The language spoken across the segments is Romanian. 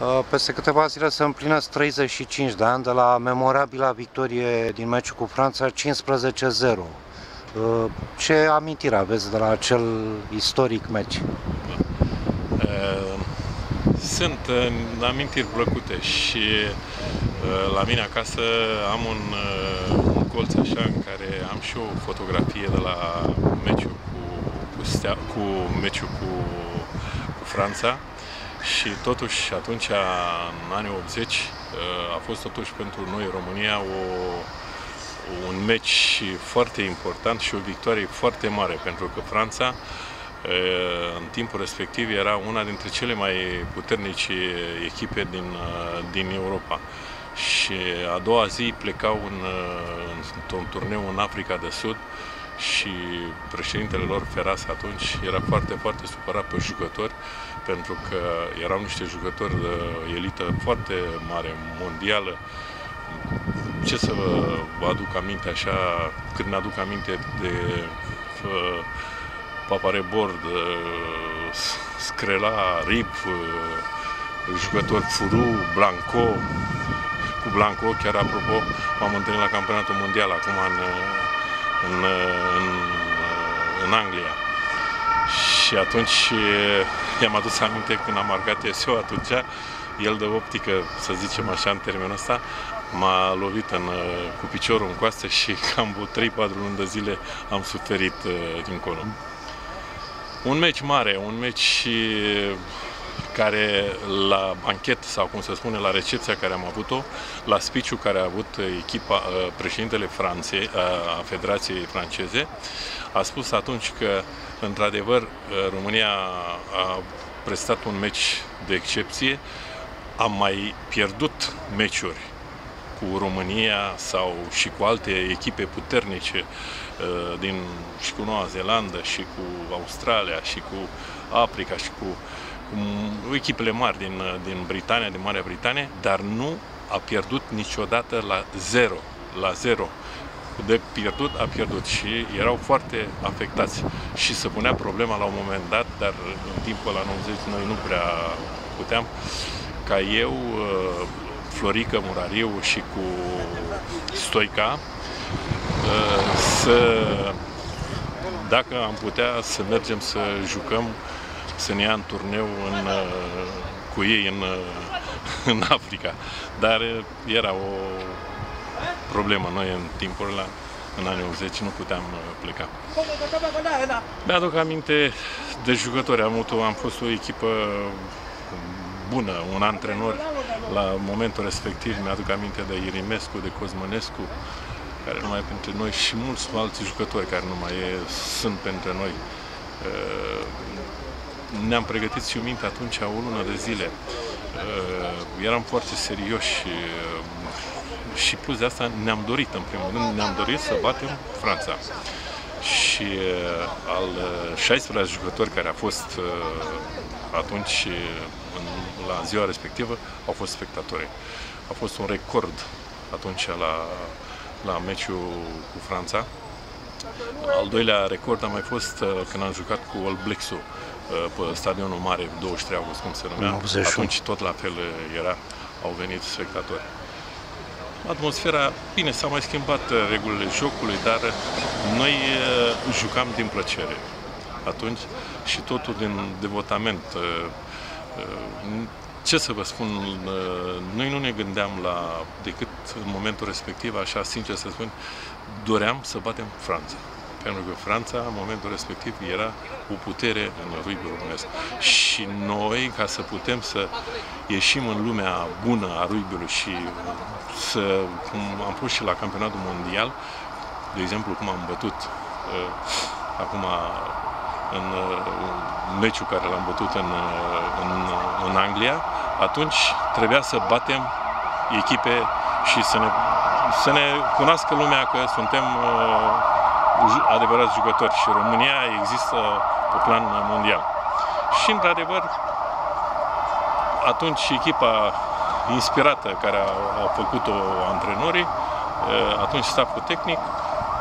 Uh, peste câteva zile se împlinesc 35 de ani de la memorabila victorie din meciul cu Franța 15-0. Uh, ce amintire aveți de la acel istoric meci? Uh, sunt amintiri plăcute și la mine acasă am un, un colț așa în care am și o fotografie de la meciul cu, cu, stea, cu meciul cu, cu Franța și totuși atunci, în anii 80, uh, a fost totuși pentru noi, România, o, un meci foarte important și o victorie foarte mare, pentru că Franța, uh, în timpul respectiv, era una dintre cele mai puternici echipe din, uh, din Europa. Și a doua zi plecau în, într-un turneu în Africa de Sud și președintele lor, Feras, atunci era foarte, foarte supărat pe jucători pentru că erau niște jucători de elită foarte mare, mondială. Ce să vă aduc aminte așa, când ne aduc aminte de uh, Paparebord, uh, Screla, Rip, uh, jucători Furu, Blanco, cu Blanco, chiar apropo, m-am întâlnit la campionatul mondial acum în, în, în, în Anglia. Și atunci i-am adus aminte când am marcat eu atunci, el de optică, să zicem așa în termenul ăsta, m-a lovit în, cu piciorul în coastă și cam 3-4 luni de zile am suferit uh, dincolo. Un meci mare, un meci care la banchet sau cum se spune la recepția care am avut-o, la spiciu care a avut echipa, uh, președintele Franței, uh, a Federației franceze, a spus atunci că într-adevăr România a prestat un meci de excepție, am mai pierdut meciuri cu România sau și cu alte echipe puternice uh, din, și cu Noua Zeelandă și cu Australia și cu Africa și cu, cu echipele mari din, din Britania, din Marea Britanie, dar nu a pierdut niciodată la zero, la zero de pierdut, a pierdut și erau foarte afectați. Și se punea problema la un moment dat, dar în timpul la 90 noi nu prea puteam, ca eu, uh, Florică Murariu și cu Stoica, uh, să, dacă am putea să mergem să jucăm, să ne ia în turneu în, uh, cu ei în, în Africa. Dar era o problemă. Noi în timpul ăla, în anii 80, nu puteam uh, pleca. Mi-aduc aminte de jucători. Am, avut, am fost o echipă bună, un antrenor la momentul respectiv. Mi-aduc aminte de Irimescu, de Cosmănescu, care nu mai pentru noi și mulți alți jucători care nu mai e, sunt pentru noi. Uh, ne-am pregătit și minte atunci o lună de zile. Uh, eram foarte serioși, și plus de asta ne-am dorit, în primul rând, ne-am dorit să batem Franța. Și uh, al 16 uh, jucători care a fost uh, atunci în, la ziua respectivă au fost spectatori. A fost un record atunci la, la meciul cu Franța. Al doilea record a mai fost când am jucat cu All Blacks pe stadionul mare, 23 august, cum se numea. Atunci tot la fel era, au venit spectatori. Atmosfera, bine, s-au mai schimbat uh, regulile jocului, dar noi uh, jucam din plăcere atunci și totul din devotament. Uh, ce să vă spun, noi nu ne gândeam la, decât în momentul respectiv, așa sincer să spun, doream să batem Franța pentru că Franța, în momentul respectiv, era o putere în rugby românesc. Și noi, ca să putem să ieșim în lumea bună a rugby și să, cum am fost și la campionatul mondial, de exemplu, cum am bătut uh, acum în uh, meciul care l-am bătut în, uh, în, în Anglia, atunci trebuia să batem echipe și să ne, să ne cunoască lumea că suntem uh, adevărați jucători și România există pe plan mondial. Și într-adevăr, atunci echipa inspirată care a, a făcut-o antrenorii, atunci staful tehnic,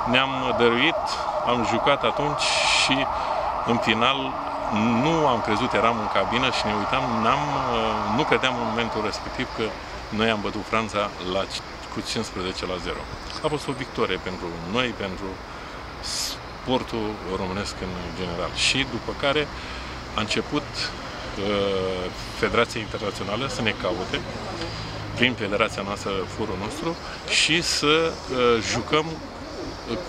ne-am dăruit, am jucat atunci și în final nu am crezut, eram în cabină și ne uitam, n-am, uh, nu credeam în momentul respectiv că noi am bătut Franța la, cu 15 la 0. A fost o victorie pentru noi, pentru sportul românesc în general. Și după care a început uh, Federația Internațională să ne caute prin federația noastră, forul nostru, și să uh, jucăm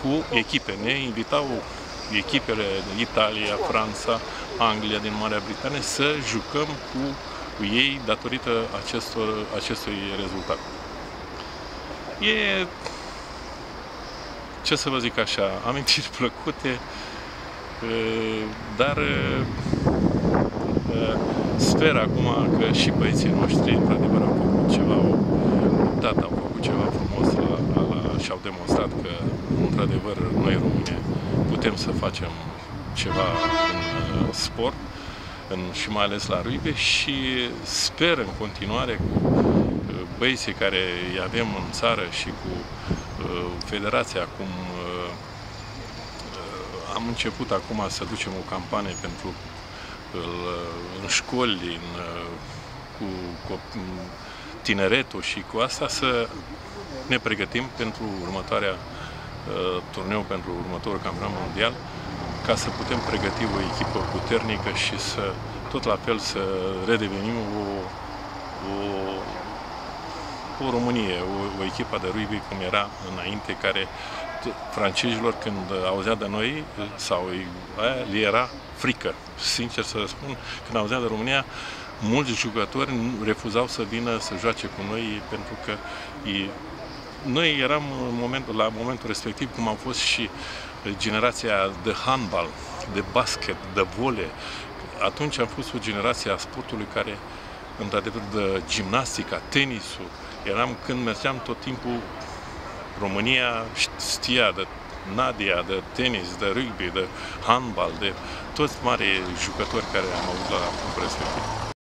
cu echipe. Ne invitau echipele Italia, Franța, Anglia, din Marea Britanie să jucăm cu ei datorită acestor, acestui rezultat. E, ce să vă zic așa, amintiri plăcute, dar sper acum că și băieții noștri, într-adevăr, au făcut ceva, au luptat, au făcut ceva frumos la, la, și au demonstrat că, într-adevăr, noi români putem să facem ceva în uh, sport în, și mai ales la rugby și sper în continuare cu uh, băieții care îi avem în țară și cu uh, federația cum uh, uh, am început acum să ducem o campanie pentru uh, în școli, în, cu, cu tineretul și cu asta să ne pregătim pentru următoarea turneu pentru următorul campionat mondial ca să putem pregăti o echipă puternică și să, tot la fel, să redevenim o, o, o Românie, o, o echipă de rugby cum era înainte, care francezilor când auzea de noi, sau aia, le era frică. Sincer să spun, când auzea de România, mulți jucători refuzau să vină să joace cu noi pentru că ei, noi eram în momentul, la momentul respectiv, cum au fost și generația de handbal, de basket, de vole. Atunci am fost o generație a sportului care, într-adevăr, de gimnastica, tenisul. Eram, când mergeam tot timpul, România știa de Nadia, de tenis, de rugby, de handbal, de toți mari jucători care am avut la respectiv.